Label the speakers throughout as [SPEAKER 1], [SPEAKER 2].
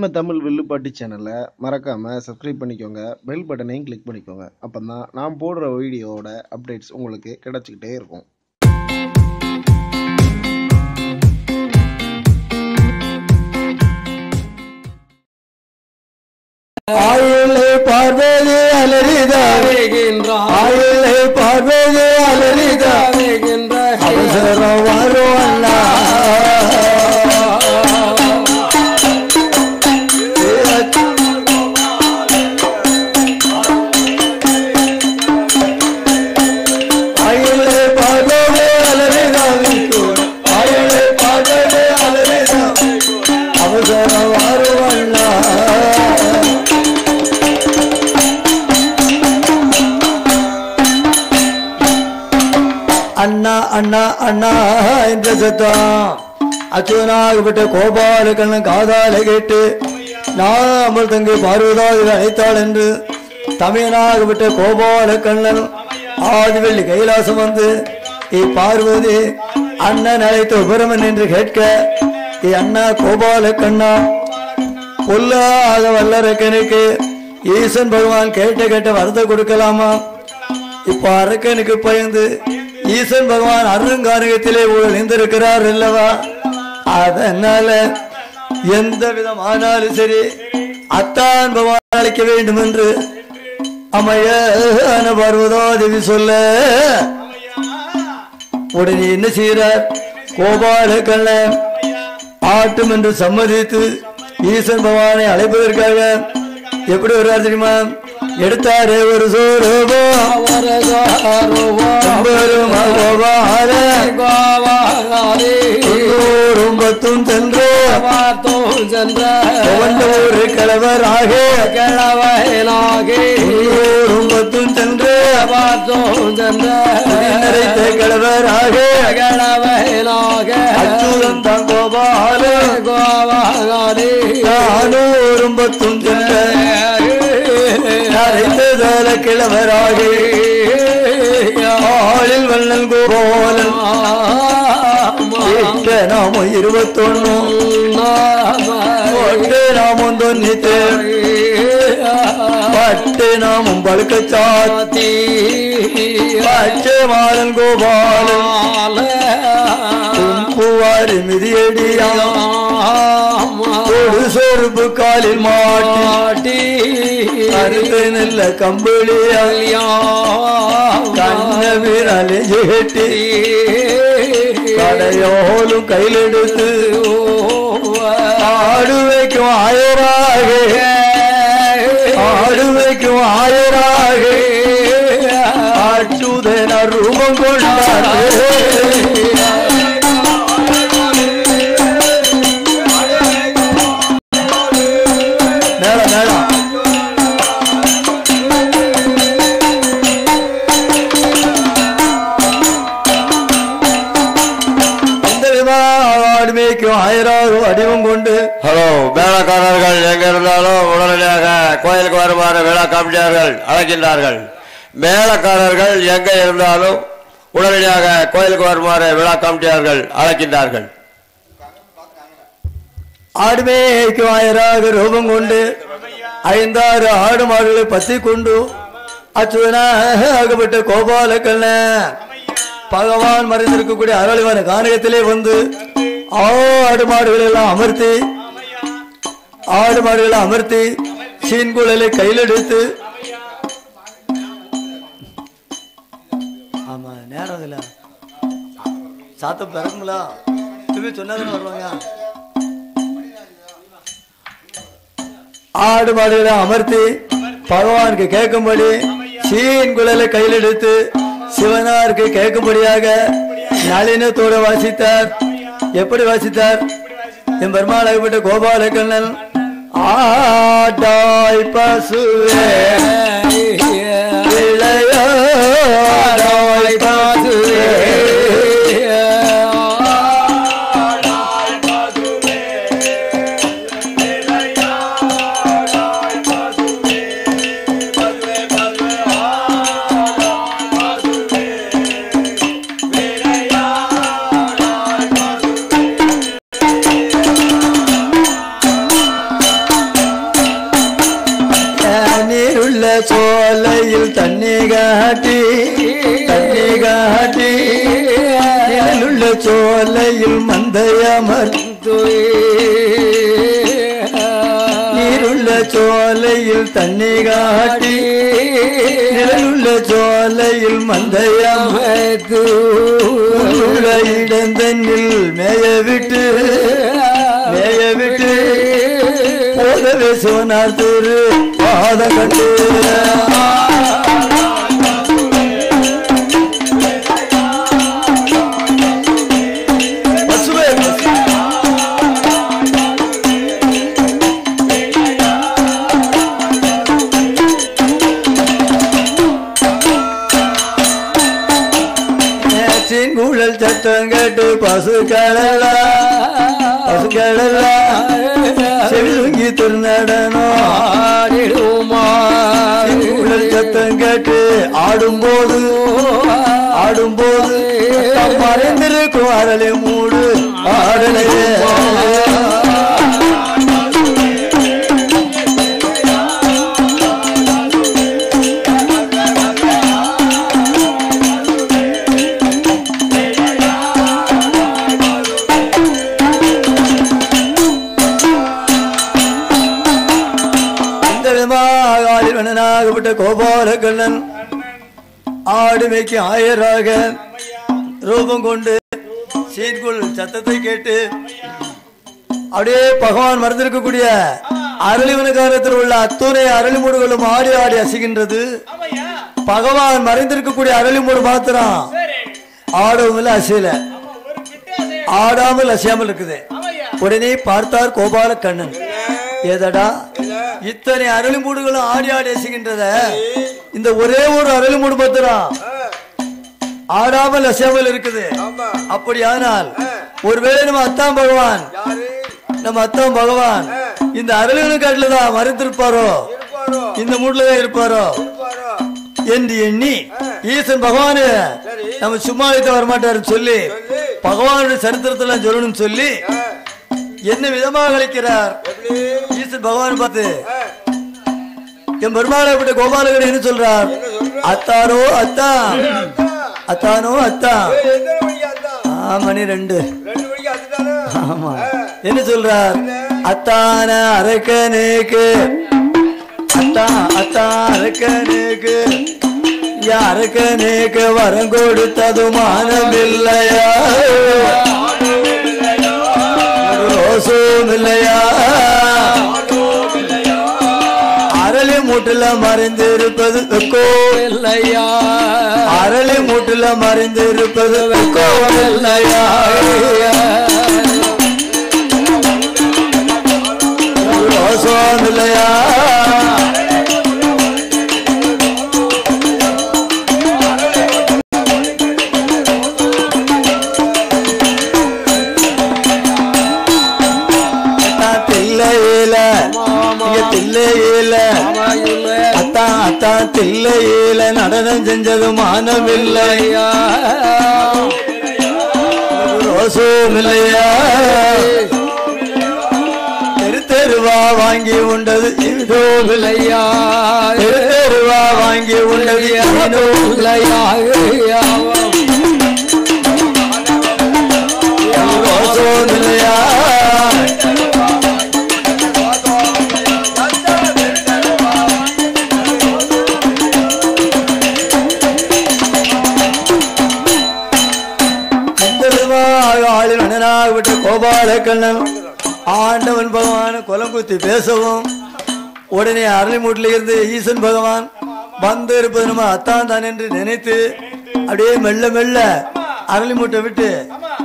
[SPEAKER 1] நம்ம தமிழ் வில்லுப்பாட்டு சேனலை மறக்காமல் சப்ஸ்கிரைப் பண்ணிக்கோங்க. பெல் பட்டனையும் கிளிக் பண்ணிக்கோங்க. அப்போ தான் நான் போடுற வீடியோவோட அப்டேட்ஸ் உங்களுக்கு கிடச்சிக்கிட்டே இருக்கும்.
[SPEAKER 2] ஆயுளை பார்வதி ஆயுளை பார்வதி அண்ணா அண்ணா அண்ணா என்ற சத்தம் அச்சுவனாகப்பட்ட கோபால கண்ணன் காதால கேட்டு நான் அமல் தங்கை பார்வதாதில் அழைத்தாள் என்று தமிழனாகப்பட்ட கோபால கண்ணன் ஆதிவெள்ளி கைலாசம் வந்து இப்பார்வதி பார்வதி அண்ணன் அழைத்த உபரமன் என்று கேட்க ஏ அண்ணா கோபால கண்ணா பொல்லாத வல்லரக்கனுக்கு ஈசன் பகவான் கேட்ட கேட்ட வரத கொடுக்கலாமா? இப்ப அரக்கனுக்கு பயந்து ஈசன் பகவான் அருங்காரகத்திலே ஒளிந்திருக்கிறார் அல்லவா? அதனால எந்த விதமானாலும் சரி அத்தான் பகவான் அழைக்க வேண்டும் என்று அமையான பர்வதாதேவி சொல்ல உடனே என்ன செய்கிறார்? கோபால கண்ணன் ஆட்டும் என்று சம்மதித்து ஈசன் பகவானை அழைப்பதற்காக எப்படி வருவார் தெரியுமா? எடுத்தாரே ஒரு சோரோபோ செம்பரும் அகோபால உள்ளூரும் பத்தும் சென்று. ஒரு கிழவராக பத்தும் சென்று. நிறைத்த கிழவராக அச்சுதம் தங்கோபால. நானூரும் பத்தும் சென்ற. நரைத்ததால கிழவராக ஆளில் வண்ணன் கோபாலன் எட்ட நாம இருபத்தொன்னு. ஒட்டு நாமம் பட்டு நாமும் பழுக்க சாத்தி பச்சை மாலன் கோபாலன். பூவாரி மிதியடியா ஒரு சொருப்பு காலில் மாட்டி. அறுத்து நல்ல கம்பளியா கண்ண வீரலை ஜெட்டி கடையோலும் கையிலெடுத்து ஆடு வைக்கும் ஆயராக. ஆடு வைக்கும் ஆயராக. ஆட்டுதன ரூபம் கொண்டாடு.
[SPEAKER 3] விழா அழைக்கின்றார்கள். மேலக்காரர்கள் எங்கே இருந்தாலும் உடனடியாக கோயிலுக்கு வருமாறு விழா கமிட்டியார்கள் அழைக்கின்றார்கள்.
[SPEAKER 2] ஆடுமேய்க்கும் ஆயிராக ரூபம் கொண்டு ஐந்தாறு ஆடு மாடுகளை பத்தி கொண்டு அச்சுதனாகப்பட்ட கோபால கண்ணன் பகவான் மறைந்திருக்கக்கூடிய அரளிவன கானகத்திலே வந்து ஆடு மாடுகளை எல்லாம் அமர்த்தி ஆடு மாடுகளை அமர்த்தி சீன்குழலை கையில் எடுத்து நேரம் இதில். சாத்தம் பிறக்குங்களா திரும்பி சொன்னாதானே வருவாங்க. ஆடு மாடுகளை அமர்த்தி பகவானுக்கு கேட்கும்படி சீன் குழலை கையில் எடுத்து சிவனாருக்கு கேட்கும்படியாக நளினத்தோடு வாசித்தார். எப்படி வாசித்தார்? என் பெருமாளாகப்பட்ட கோபாலக்கண்ணன் ஆடாய் பசுவே. இளையாடாய் பசுவே. காட்டி தண்ணி காட்டி நிழலுள்ள சோலையில் மந்தையமர். நீருள்ள சோலையில் தண்ணி காட்டி நிழலுள்ள சோலையில் மந்தையமர்த்து உள்ள இடந்தன்னில் மேய விட்டு மேய விட்டு போதவே சோனார் திரு பாத கண்டு Pasó el ஆடு ஆயராக ரூபம் கொண்டு சீர்குள் சத்தத்தை கேட்டு அப்படியே பகவான் மறந்திருக்கக்கூடிய அரளிவனகாரத்தில் உள்ள அத்துணை அருளிமூடுகளும் ஆடி ஆடி அசைகின்றது. பகவான் மறைந்திருக்கக்கூடிய அருளிமூடு மாத்திரம் ஆடவும் இல்லை அசையல. ஆடாமல் அசையாமல் இருக்குது. உடனே பார்த்தார் கோபால கண்ணன். ஏதடா? இத்தனை அருளிமூடுகளும் ஆடி ஆடி அசைகின்றத இந்த ஒரே ஒரு அருளிமூடு மாத்திரம் ஆடாமல் அசையாமல் இருக்குது. அப்படியானால் ஒருவேளை நம்ம அத்தான் பகவான் நம்ம அத்தான் பகவான் இந்த அரளிவன காட்டுல தான் மறைந்திருப்பாரோ? இந்த மூட்ல தான் இருப்பாரோ? என்று எண்ணி ஈசன் பகவானு நம்ம சும்மா வைத்து வரமாட்டாருன்னு சொல்லி பகவானுடைய சரித்திரத்துல சொல்லணும்னு சொல்லி என்ன விதமாக அழைக்கிறார்? ஈசன் பகவான் பார்த்து என் பெருமாளைப்பட்ட கோபாலகர் என்ன சொல்றார்? அத்தாரோ அத்தா அத்தானோ அத்தா? மணி ரெண்டு. ஆமா. என்ன சொல்றார்? அத்தான அரக்கனுக்கு. அத்தா அத்தா அரக்கனுக்கு. அரக்கனுக்கு வரம் கொடுத்தது மானமில்லையா? ரோசம் இல்லையா அரளி மூட்டுல மறைந்து இருப்பது வெக்கோ இல்லையா? அரளி மூட்டுல மறைந்து இருப்பது வெக்கோ தில்லையில நடனம் செஞ்சது மானமில்லையா? ரோசம் இல்லையா தெருவா வாங்கி உண்டது இதோ விலையா தெருவா வாங்கி உண்டது இதோ இல்லையா ஆளின் அண்ணனாக விட்ட கோபால கண்ணன் ஆண்டவன் பகவான் குலம் குத்தி பேசவும் உடனே அரளிமூட்டில் இருந்து ஈசன் பகவான் வந்து இருப்பது நம்ம அத்தான் தான் என்று நினைத்து அப்படியே மெல்ல மெல்ல அரளிமூட்டை விட்டு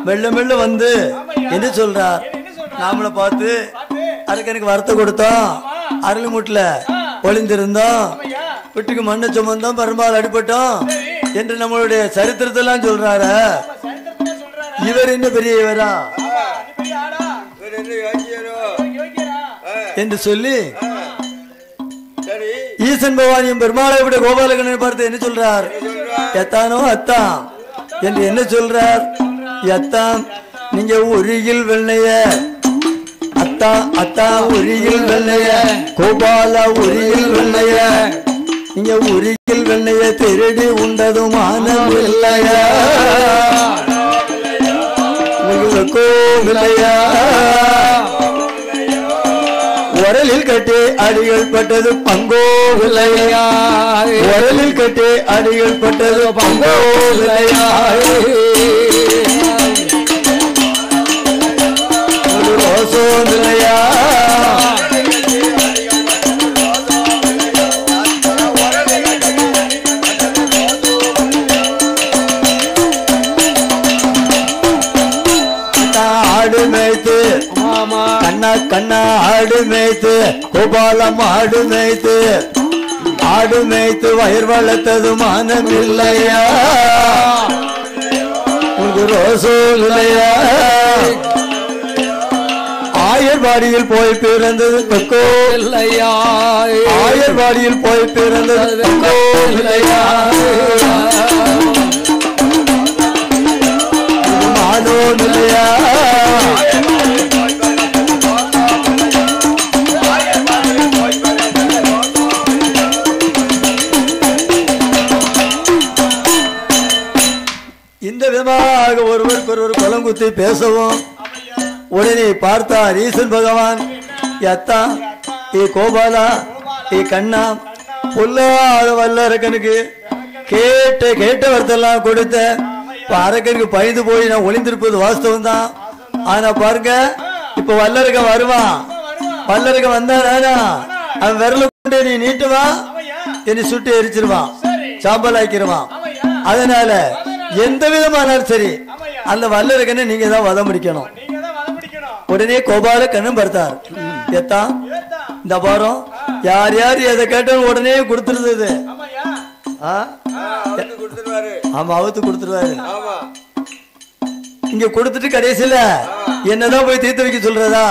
[SPEAKER 2] மெல்ல மெல்ல வந்து என்ன சொல்றார்? நாமளை பார்த்து அதுக்கு எனக்கு வரத்தை கொடுத்தோம் அரளிமூட்டில் ஒளிந்திருந்தோம் வீட்டுக்கு மண்ணை சுமந்தோம் பெரும்பால் அடிபட்டோம் என்று நம்மளுடைய சரித்திரத்தெல்லாம் சொல்றாரு. இவர் என்ன பெரிய இவரா என்று சொல்லி ஈசன் பவானியும் பெருமாளை விட கோபாலகண்ணன் பார்த்து என்ன சொல்றார்? எத்தானோ அத்தான். என்று என்ன சொல்றார்? எத்தான். நீங்க உருகில் வெள்ளைய. அத்தா அத்தா உரியில் வெள்ளைய. கோபாலா உரியில் வெள்ளைய. இங்க உருகில் வெண்ணைய திருடி உண்டதும் ஆனவில்லையா உங்களுக்கு இல்லையா உரலில் கட்டி அடிகள் பட்டது பங்கோ இல்லையா உரலில் கட்டி அடிகள் பட்டது பங்கோ இல்லையா ஒரு மேய்த்து கோபாலம் ஆடு மேய்த்து ஆடு மேய்த்து வயிர் வளர்த்தது மானம் இல்லையா உங்க ரோசோ இல்லையா? ஆயர்வாடியில் போய் பிறந்தது கொக்கோ.
[SPEAKER 4] இல்லையா?
[SPEAKER 2] ஆயர்வாடியில் போய் பிறந்தது கொக்கோ. இல்லையா? மானோ இல்லையா? ஒருவர் குளம் குத்தி பேசவும். உடனே பார்த்தா ரீசன் பகவான் அத்தா ஏ கோபாலா ஏ கண்ணா பொல்லாத வல்லரக்கனுக்கு கேட்ட கேட்ட வார்த்தையெல்லாம் கொடுத்த அரக்கனுக்கு பயந்து போய் நான் ஒளிந்திருப்பது வாஸ்தவம் தான் ஆனா பாருங்க இப்ப வல்லரக்கன் வருவான் வல்லரக வந்தானா அவன் விரல கொண்டு நீ நீட்டுவா என்னை சுட்டு எரிச்சிருவான் சாம்பல் ஆக்கிடுவான் அதனால எந்த விதமானாலும் சரி அந்த வல்லரக்கனை நீங்க தான் வதம் முடிக்கணும் உடனே கோபால கண்ணும் பார்த்தார் எத்தா இந்த பாரம் யார் யார் எதை கேட்டாலும் உடனே கொடுத்துருந்தது? ஆமா அவுத்து கொடுத்துருவாரு. இங்க கொடுத்துட்டு கடைசியில என்னதான் போய் தீர்த்து வைக்க சொல்றதா?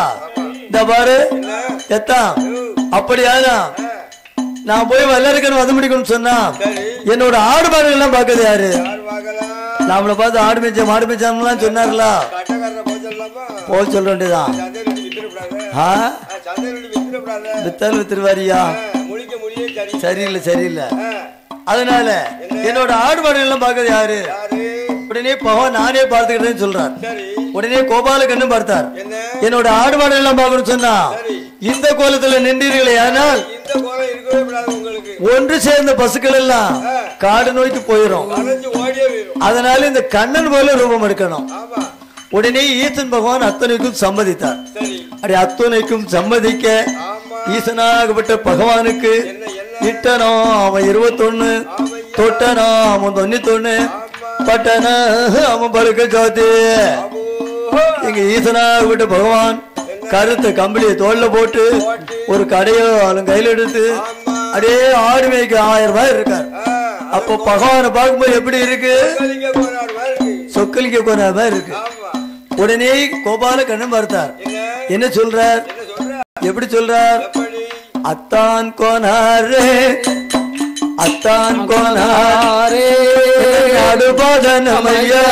[SPEAKER 2] இந்த பாரு எத்தா அப்படியானா நான் போய் வல்லரக்கன் வதம் முடிக்கணும்னு சொன்னா என்னோட ஆடு மாடுகள் எல்லாம் பாக்குது யாரு நம்மள பார்த்து ஆடு மேய்ச்ச மாடு மேய்ச்சான்லாம் சொன்னார்களா? போக சொல்ல வேண்டியதான் ஆ? வித்தால் வித்துருவாரியா? சரியில்லை சரியில்லை. அதனால என்னோட ஆடு மாடுகள் எல்லாம் பார்க்கறது யாரு? உடனே பகவான் நானே பார்த்துக்கிட்டேன்னு சொல்றார். உடனே கோபால கண்ணு பார்த்தார். என்னோட ஆடு மாடு எல்லாம் பார்க்கணும் சொன்னா இந்த கோலத்துல நின்றீர்களே ஆனால் ஒன்று சேர்ந்த பசுக்கள் எல்லாம் காடு நோய்க்கு போயிடும் அதனால இந்த கண்ணன் போல ரூபம் எடுக்கணும். உடனே ஈசன் பகவான் அத்தனைக்கும் சம்மதித்தார். அப்படி அத்தனைக்கும் சம்மதிக்க ஈசனாகப்பட்ட பகவானுக்கு இட்டனோ அவன் இருபத்தொன்னு தொட்டனோ அவன் தொண்ணூத்தொன்னு. பட்டன அவன் பருக்க ஜோதி எங்க ஈசனாகப்பட்ட பகவான் கருத்த கம்பளியை தோல்ல போட்டு ஒரு கடையோ அவன் கையில எடுத்து அப்படியே ஆடு மேய்க்கு ஆயிரம் ரூபாய் இருக்கார். அப்போ பகவானை பார்க்கும்போது எப்படி இருக்கு? சொக்கலிக்க போன மாதிரி இருக்கு. உடனே கோபால கண்ணன் பார்த்தார்.
[SPEAKER 3] என்ன
[SPEAKER 2] சொல்றார்? எப்படி சொல்றார்? அத்தான் கோனாரே அத்தான் கோனாரே அடுபாத நமையா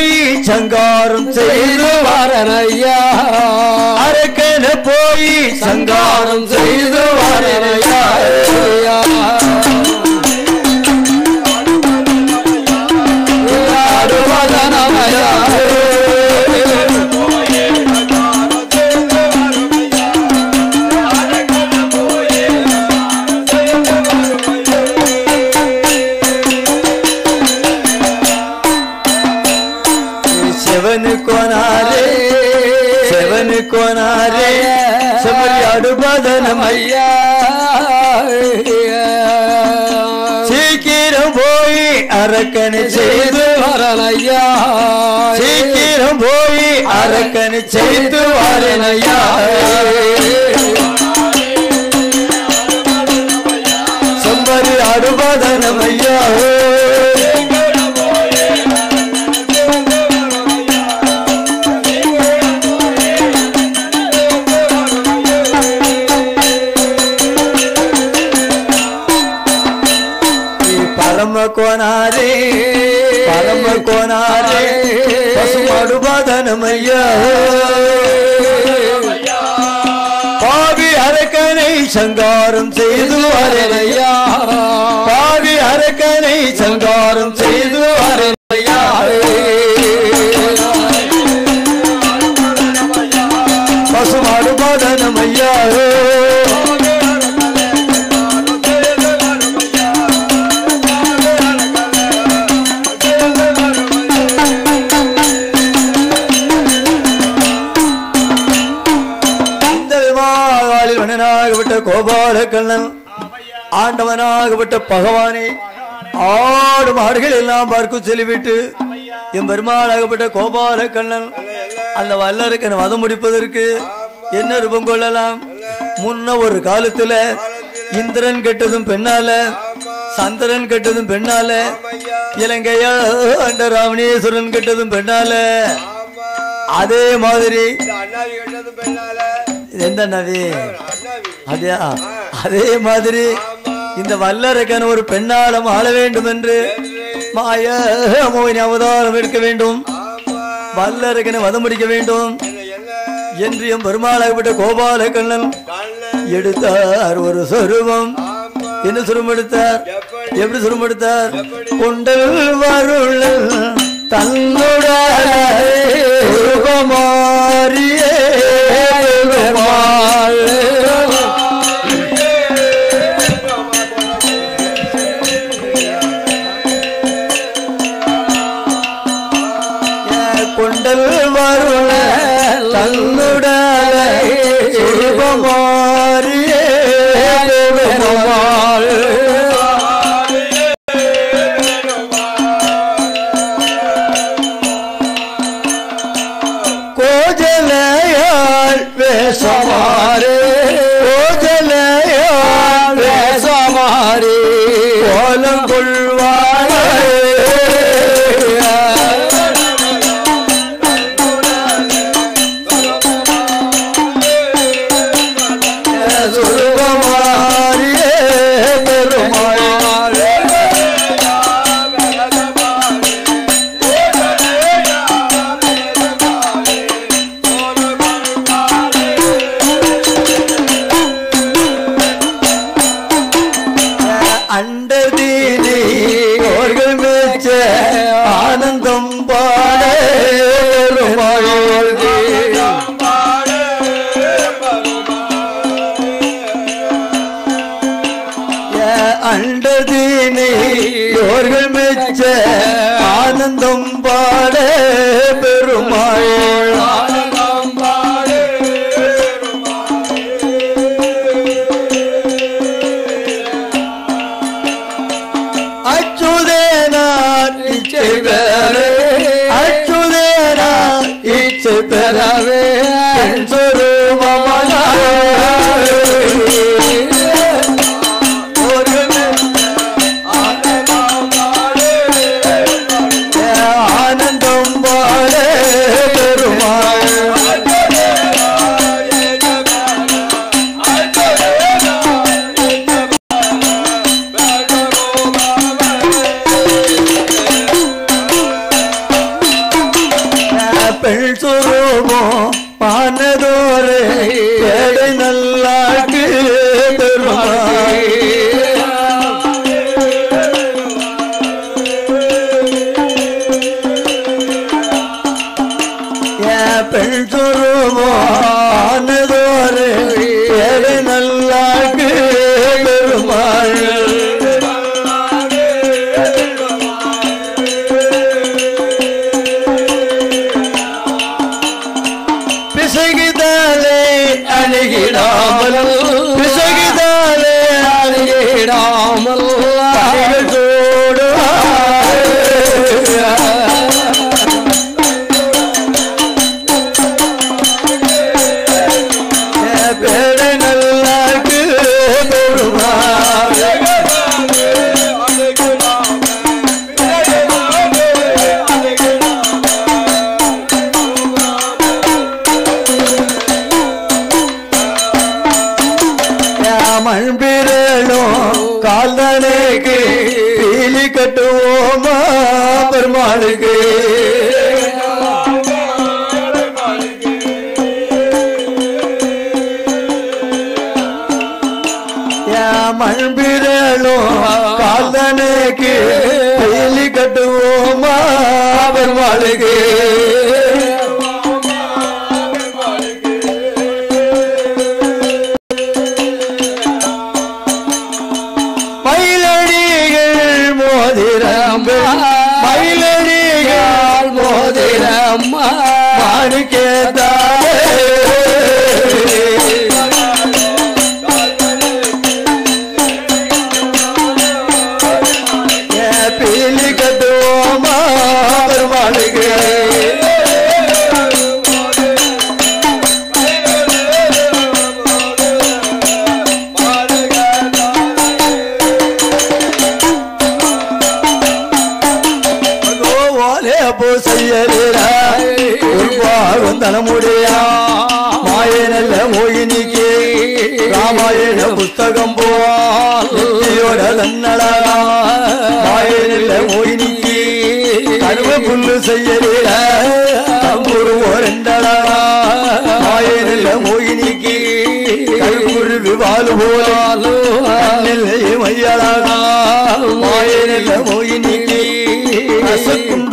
[SPEAKER 2] போய் சங்காரம் செய்து
[SPEAKER 4] வாரனையா
[SPEAKER 2] அரக்கன போய் சங்காரம் செய்து பசுமடுபதனமையா அரக்கனை சங்காரம் செய்து
[SPEAKER 4] ஐயா
[SPEAKER 2] பாவி அரக்கனை சங்காரம் செய்து
[SPEAKER 4] ஐயா
[SPEAKER 2] கோபால ஆண்டவனாகப்பட்ட பகவானே ஆடு மாடுகள் எல்லாம் பார்க்கும் சொல்லிவிட்டு என் பெருமாளாகப்பட்ட கோபால கண்ணன் அந்த வல்லருக்கு வதம் முடிப்பதற்கு என்ன ரூபம் கொள்ளலாம்? முன்ன ஒரு காலத்துல இந்திரன் கெட்டதும் பெண்ணால சந்திரன் கெட்டதும் பெண்ணால இலங்கையா அண்ட ராவணேஸ்வரன் கெட்டதும் பெண்ணால. அதே மாதிரி எந்த நவி அதே அதே மாதிரி இந்த வல்லரக்கன் ஒரு பெண்ணாலம் ஆள வேண்டும் என்று மாய மோகினி அவதாரம் எடுக்க வேண்டும். வல்லரக்கனை வதம் முடிக்க வேண்டும். என்று என் பெருமாளாகப்பட்ட கோபால கண்ணன் எடுத்தார் ஒரு சொருபம். என்ன சுரம் எடுத்தார்? எப்படி சுரம் எடுத்தார்? கொண்டல் வருள் தன்னுடைய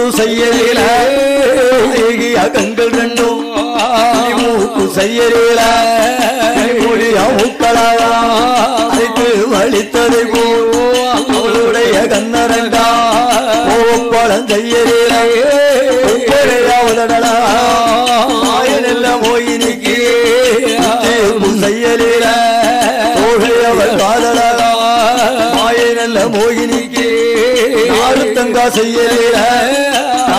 [SPEAKER 2] அசக்குண்டு செய்யலில அகங்கள் ரெண்டும். மூக்கு செய்யலில மூக்களாயா அழைத்து வலித்ததை போடைய கண்ணரண்டா ஓப்பழம் செய்யலில உதடலா ஆயனல்ல மோயினிக்கு செய்யலில அவள் காதலா மாயனல்ல மோகினிக்கு நாடுத்தங்கா செய்யலில நாடியோட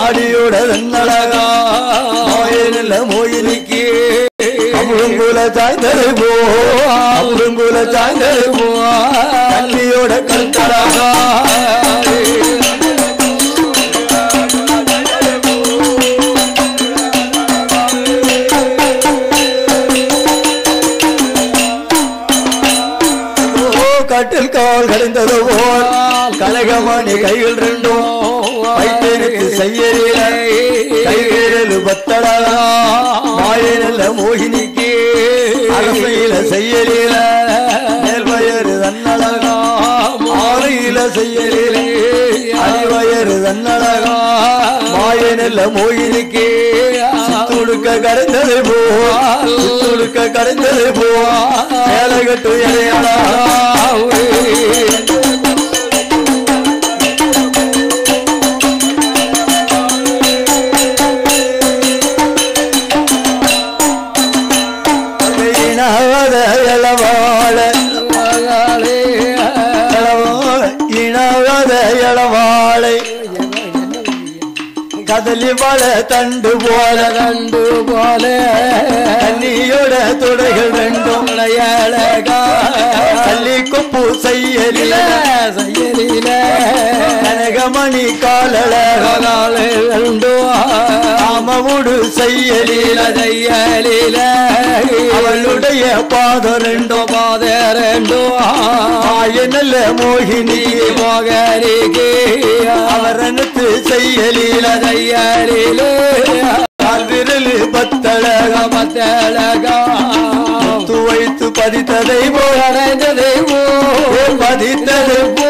[SPEAKER 2] தன்னழகா மாயனல்ல மோகினிக்கு அமுழுங்குல சாய்ந்தது போ. அமுழுங்குல சாய்ந்தது போ. கண்ணியோட கண்களாகா வைத்தனுக்கு செய்யறிய கைவிரல் பத்தடா மாயனல்ல மோகினிக்கு அரசையில செய்யறிய மேல்வயறு தன்னழகா மாலையில செய்யறிய அடிவயறு தன்னழகா மாயனல்ல மோகினிக்கு துடுக்க கடந்தது போவா சித்துடுக்க கரைந்தது போ மேலகட்டு இறையடா இனாத இளவாழை கதலி வள தண்டு போல. தண்டு போல. கண்ணியோட துடைகள் ரெண்டும் அழகா கள்ளி மணி செய்யலில அமவுடு கனகமணி காலழகால அவளுடைய பாத ரெண்டோ பாத ரெண்டோ ஆயனல்ல மோகினி மோகரிகே அவரனுக்கு செய்யலில செய்யலிலே. விரலு பத்தழக பத்தழகா முத்து வைத்து பதித்ததை போடைந்ததை போ. பதித்தது போ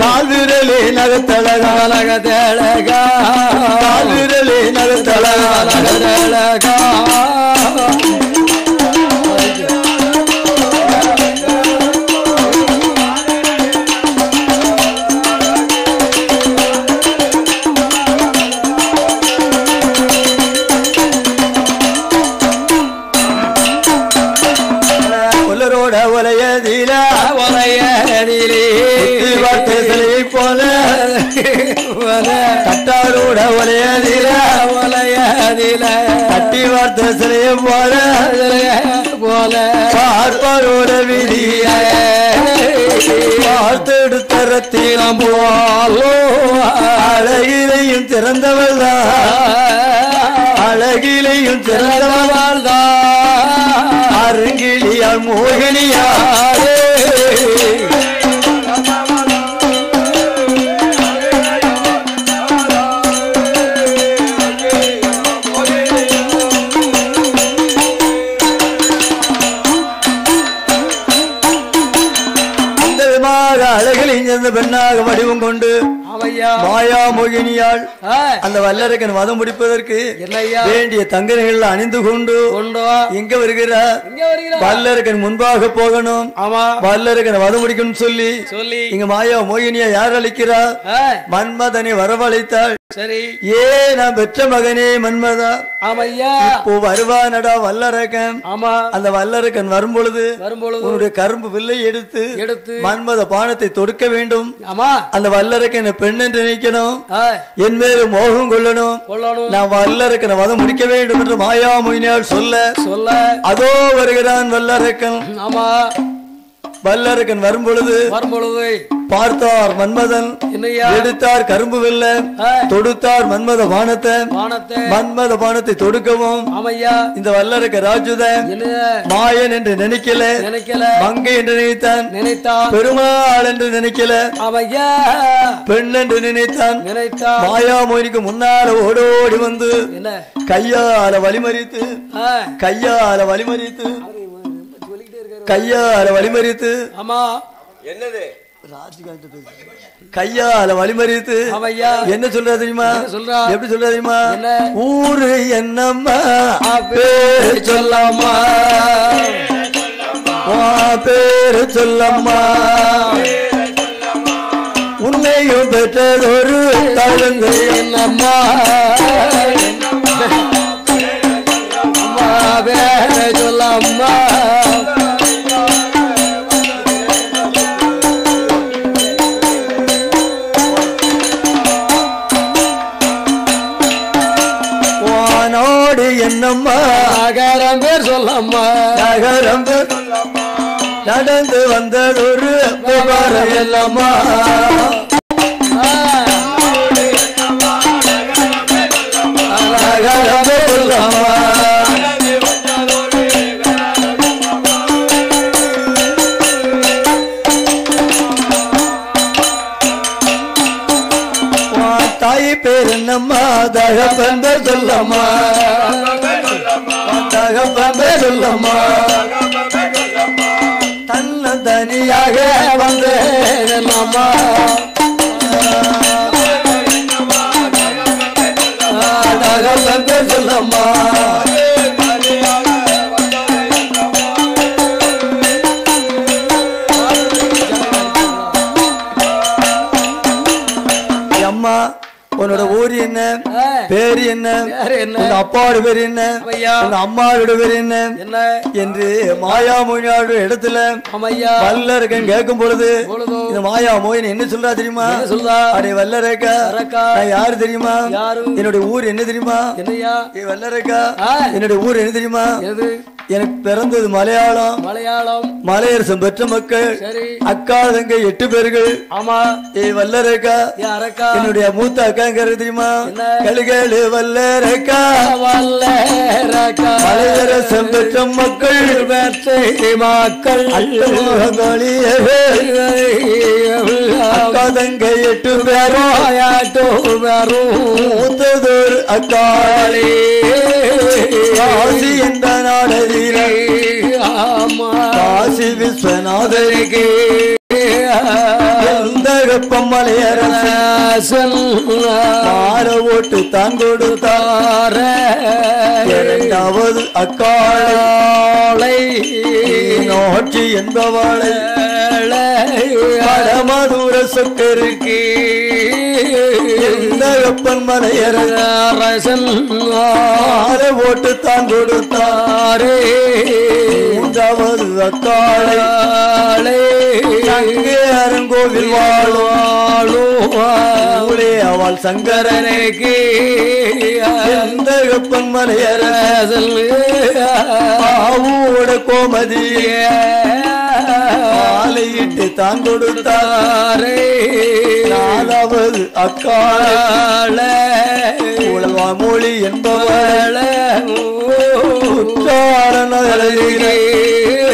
[SPEAKER 2] கால்விரலே நகத்தழகா நகத்தழகா கால்விரலே நகத்தழகா நகத்தழகா புலரோட உலையதில உலையதிலே. சிலையை போல கட்டாரோட உலையதில உலையதில. கட்டி வார்த்தை சிலையை போல போல. பார்ப்பரோட விதிய பார்த்தெடுத்த ரத்தினம் போலோ அழகிலையும் திறந்தவள் அழகிலையும் திறந்தவள் அருங்கிலியால் மோகினியாரே. அழகில் இங்கிருந்த பெண்ணாக வடிவம் கொண்டு மாயா மோகினியாள்
[SPEAKER 4] ஆ,
[SPEAKER 2] அந்த வல்லரக்கன் வதம் முடிப்பதற்கு வேண்டிய தங்கனைகள் அணிந்து கொண்டு எங்க வருகிறார். வல்லரக்கன் முன்பாக போகணும். வல்லரக்கன் வதம் முடிக்கணும்னு சொல்லி
[SPEAKER 4] சொல்லி.
[SPEAKER 2] இங்க மாயா மோகினியா யார் அளிக்கிறா
[SPEAKER 4] ஆ,
[SPEAKER 2] மன்மதனை வரவழைத்தாள்.
[SPEAKER 4] சரி.
[SPEAKER 2] ஏ நான் பெற்ற மகனே மன்மதா.
[SPEAKER 4] ஆமையா?
[SPEAKER 2] இப்போ வருவானடா வல்லரக்கன்
[SPEAKER 4] ஆமா.
[SPEAKER 2] அந்த வல்லரக்கன் வரும் பொழுது
[SPEAKER 4] வரும்பொழுது
[SPEAKER 2] உன்னுடைய கரும்பு வில்லை எடுத்து
[SPEAKER 4] எடுத்து
[SPEAKER 2] மன்மத பானத்தை தொடுக்க வேண்டும்.
[SPEAKER 4] ஆமா.
[SPEAKER 2] அந்த வல்லரக்கனை பெண் என்று நினைக்கணும். என் மேல மோகம் கொள்ளணும். நான் வல்லரக்கனை வதம் முடிக்க வேண்டும் என்று மாயா மொயினியால் சொல்ல.
[SPEAKER 4] சொல்ல.
[SPEAKER 2] அதோ வருகிறான் வல்லரக்கன்.
[SPEAKER 4] ஆமா.
[SPEAKER 2] வல்லரக்கன் வரும் பொழுது
[SPEAKER 4] வரும்பொழுது
[SPEAKER 2] பார்த்தார் மன்மதன் எடுத்தார் கரும்பு வெல்ல தொடுத்தார் மன்மத பானத்தை மன்மத பானத்தை தொடுக்கவும். இந்த வல்லரக்க ராஜுதன் மாயன் என்று நினைக்கல.
[SPEAKER 4] நினைக்கல.
[SPEAKER 2] மங்கை என்று நினைத்தான்.
[SPEAKER 4] நினைத்தான்.
[SPEAKER 2] பெருமாள் என்று நினைக்கல. பெண் என்று நினைத்தான்.
[SPEAKER 4] நினைத்தான்.
[SPEAKER 2] மாயாமோனிக்கு முன்னால ஓடோடி வந்து கையால வழிமறித்து கையால வழிமறித்து கையால வழிமறித்து.
[SPEAKER 4] ஆமா.
[SPEAKER 3] என்னது?
[SPEAKER 2] கையால வழிமறித்து. என்ன சொல்றா தெரியுமா? எப்படி சொல்றா தெரியுமா? ஊரு என்னம்மா?
[SPEAKER 4] பேரு சொல்லாமா
[SPEAKER 2] உன் பேரு சொல்லம்மா. உன்னையும் பெற்றதொரு தழுந்து
[SPEAKER 4] என்னம்மா?
[SPEAKER 2] நடந்து வந்ததொரு விவரம் என்னம்மா தாய் பேர் தகப்பன் சொல்லம்மா தகப்பன் சொல்லம்மா வழியாக தனியாக வந்து சொல்லம்மா. பேர் என்ன?
[SPEAKER 4] என்ன?
[SPEAKER 2] அப்பாவோட பேர் என்ன? அம்மாவோட பேர் என்ன?
[SPEAKER 4] என்ன?
[SPEAKER 2] என்று மாயா மொழியோட இடத்துல
[SPEAKER 4] அம்மையா?
[SPEAKER 2] வல்லரக்கன் கேட்கும் பொழுது இந்த மாயா மோயின் என்ன சொல்றா தெரியுமா?
[SPEAKER 4] சொல்றா?
[SPEAKER 2] அடே வல்லரக்கா. நான் யாரு தெரியுமா? என்னுடைய ஊர் என்ன தெரியுமா?
[SPEAKER 4] என்னையா?
[SPEAKER 2] வல்லரக்கா. என்னுடைய ஊர் என்ன தெரியுமா? எனக்கு பிறந்தது மலையாளம்.
[SPEAKER 4] மலையாளம்.
[SPEAKER 2] மலையரசம் பெற்ற மக்கள். அக்கா தங்க எட்டு பேர்கள்.
[SPEAKER 4] ஆமா.
[SPEAKER 2] ஏ வல்லரக்கா
[SPEAKER 4] அரக்கா.
[SPEAKER 2] என்னுடைய மூத்த அக்காங்கிறது தெரியுமா? கழுகேளு வல்லரக்கா
[SPEAKER 4] வல்லரக்கா
[SPEAKER 2] மலையரசம் பெற்ற மக்கள்.
[SPEAKER 4] மக்கள்.
[SPEAKER 2] அட்டமோகங்களியவே அக்கா தங்க எட்டு
[SPEAKER 4] வரும்
[SPEAKER 2] மூத்ததோர் அக்காளி. காசி என்ற நாடதிலே
[SPEAKER 4] ஆமா.
[SPEAKER 2] காசி வெப்பம் மலையரசன்? ஆற ஓட்டு தான் கொடுத்தார இரண்டாவது அக்காளை. நோட்சி என்பவளை. வடமதுர சொக்கருக்கு. எந்த வெப்பன் மலையரசன் ஓட்டு தான் கொடுத்தாரே. மூன்றாவது அக்காளை. அங்கே அருங்கோவில் ஊரே அவள் சங்கரனுக்கு. எந்த வெப்பன் மலையரசல் ஆவோட கோமதிய ஆலையிட்டு தான் கொடுத்தாரே. நாலாவது அக்காள உழவா மொழி என்பவள. உற்றார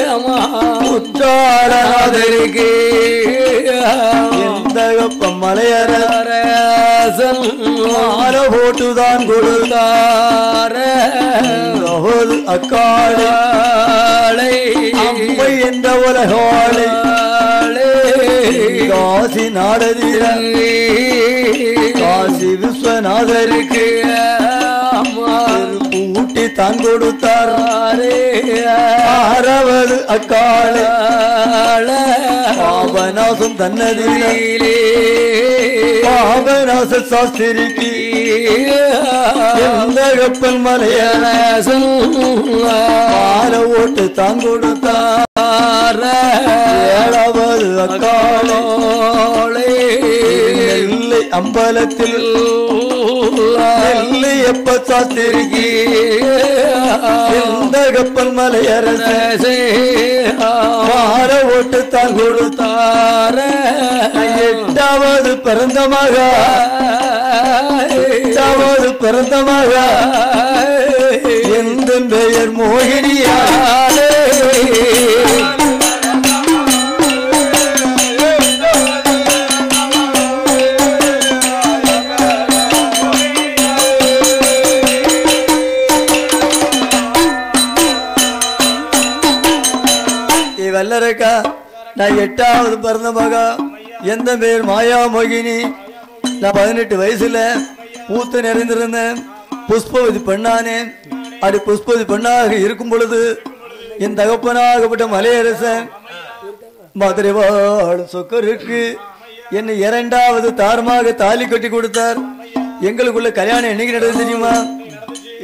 [SPEAKER 2] அம்மா. உற்றார எந்த வெப்பம் மலையரசல் மாற போட்டுதான் கொடுத்தார. அக்காளை அம்மை என்ற உலகாளை காசி நாடதீர காசி விஸ்வநாதருக்கு. ஊட்டி தான் கொடுத்தார் ஆறாவது அக்கால பாபநாசம் தன்னதிலே பாபநாச சாஸ்திரிக்கு. எந்த கப்பல் ஓட்டு தான் கொடுத்தார். ஏழாவது நெல்லை அம்பலத்தில். நெல்லை எப்ப சாஸ்திரிக்கு எந்த கப்பல் மலையரசே மாற ஓட்டு தான் கொடுத்தார. எட்டாவது பிறந்த மகா. எட்டாவது பிறந்த மகா. எந்த பெயர் மோகினியாலே வல்லரக்கா. நான் எட்டாவது பிறந்த மகா. எந்த பேர் மாயா மோகினி? நான் பதினெட்டு வயசுல பூத்து நிறைந்திருந்தேன். புஷ்பவதி பெண்ணானேன் அப்படி புஷ்பவதி பெண்ணாக இருக்கும் பொழுது என் தகப்பனாகப்பட்ட மலையரசன் மதுரை வாழும் சொக்கருக்கு என்னை இரண்டாவது தாரமாக தாலி கட்டி கொடுத்தார். எங்களுக்குள்ள கல்யாணம் என்னைக்கு நடந்தது தெரியுமா?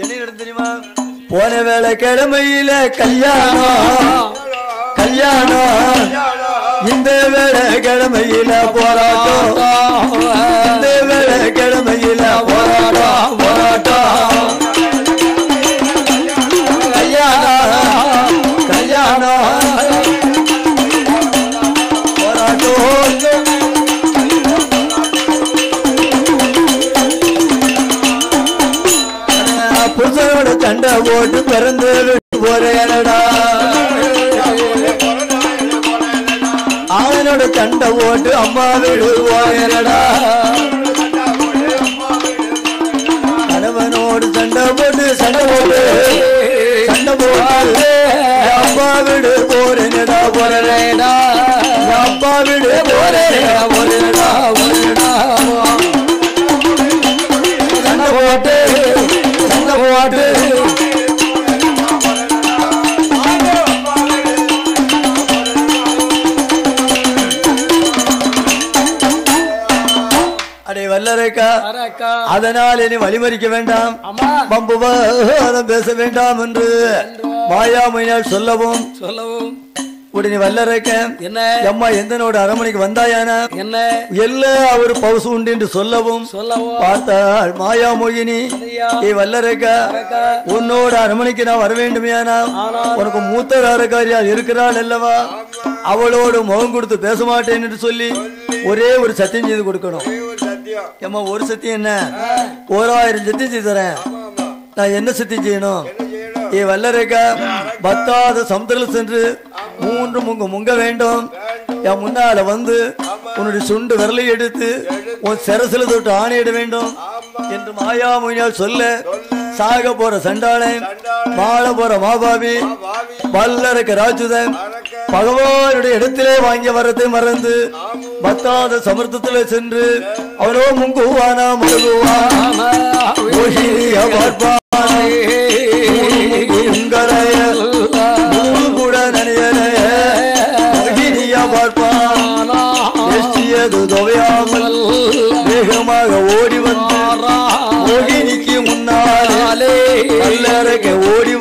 [SPEAKER 2] என்னைக்கு நடந்தது தெரியுமா? போன வேலை கிழமையில கல்யாணம். கல்யாணம். இந்த வேலை கிழமையில போராட்டம். இந்த வேலை கிழமையில போராட்டம். போராட்டம் கல்யாணம். கல்யாணம். போராட்டம். புருஷனோட சண்டை போட்டு பிறந்து விட்டு போறேனடா என்னோட சண்டை ஓட்டு அம்மா வீடு கணவனோடு சண்டை போட்டு சண்டை போட்டு சண்டை போட்டு அப்பா விடு போறேனடா போறேடா அப்பா விடு போறேடா போறேடா போறேடா அதனால் இனி வழிமறிக்க வேண்டாம்.
[SPEAKER 4] அம்மா
[SPEAKER 2] பம்புவாதம் பேச வேண்டாம் என்று மாயாமையினால் சொல்லவும்
[SPEAKER 4] சொல்லவும்.
[SPEAKER 2] உடனே வல்லரைக்க
[SPEAKER 4] என்ன?
[SPEAKER 2] அம்மா எந்தனோட அரமனைக்கு வந்தாயானா?
[SPEAKER 4] என்ன?
[SPEAKER 2] எல்லா அவர் பவுசு உண்டு என்று சொல்லவும்
[SPEAKER 4] சொல்லவும்.
[SPEAKER 2] பார்த்தாள் மாயா மோகினி ஏ வல்லரைக்கா உன்னோட அரமனைக்கு நான் வர வேண்டுமையானா? உனக்கு மூத்த காரக்காரியால் இருக்கிறாள் அல்லவா? அவளோடு முகம் கொடுத்து பேச மாட்டேன் என்று சொல்லி. ஒரே ஒரு சத்தியம் செய்து கொடுக்கணும். ஏம்மா ஒரு சத்தியம் என்ன? ஓராயிரம் சத்தியம் செய்து தரேன். நான் என்ன சத்தியம் செய்யணும்? ஏ வல்லரேகா பத்தாத சமுத்திரத்தில் சென்று மூன்று முங்க முங்க வேண்டும். என் முன்னால வந்து உன்னுடைய சுண்டு விரலை எடுத்து உன் சிரசில தொட்டு ஆணையிட வேண்டும். என்று மாயா மொழியால் சொல்ல. சாக போற சண்டாளன் மாள போற மாபாவி வல்லரக்க ராஜுதன் பகவானுடைய இடத்திலே வாங்கிய வரத்தை மறந்து பத்தாத சமர்த்தத்திலே சென்று அவனோ முங்குவானா முழுகுவான் பார்ப்பானே. கூட நனையனைய பார்ப்பான். துவையாமல் வேகமாக ஓடி வந்தார் மோகினிக்கு முன்னாலே ஓடி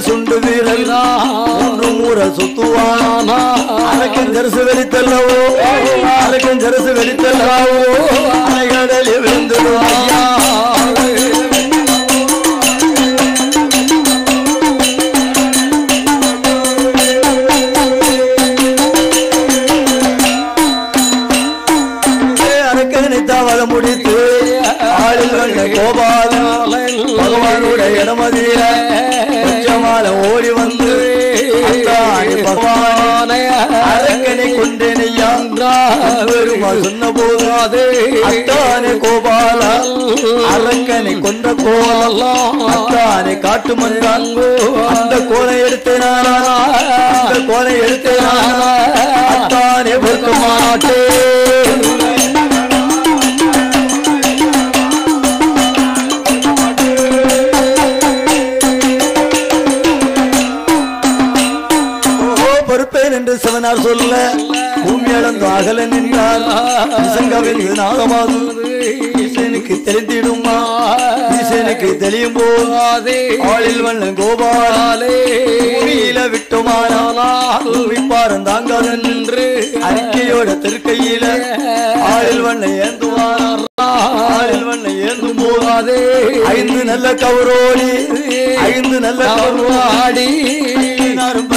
[SPEAKER 2] சுண்டு வீரல் மூன்று மூற சுத்துவான்? அரக்கன் ஜரசு வெளித்தல்லவோ அரைக்கும் ஜரசு வெளித்தல்லாவோ அலைகடலில் விழுந்துடும் முடித்து ஆளில் வந்த கோபாலன் பகவானுடைய இடமதியில பெருமாள் சொன்ன போதாதே அத்தானே கோபாலா அரக்கனை கொண்ட கோலெல்லாம் அத்தானே காட்டு மன்றாங்கோ அந்த கோலை எடுத்தேனானா அந்த கோலை எடுத்தேனானா அத்தானே பொறுக்க மாட்டே பொறுப்பேன் சொல்ல. பூமி அளந்து அகல நின்றார். இசங்கவில் நாகமாது ஈசனுக்கு தெரிந்திடுமா ஈசனுக்கு தெரியும் போது ஆளில் வண்ணன் கோபாலே பூமியில விட்டுமானால்? விப்பாரம் என்று அறிக்கையோட திருக்கையில ஆளில் வண்ணை ஏந்துவார் ஆளில் வண்ணை ஏந்தும் போகாதே ஐந்து நல்ல கவரோடி ஐந்து நல்ல கவரோடி. நாரும்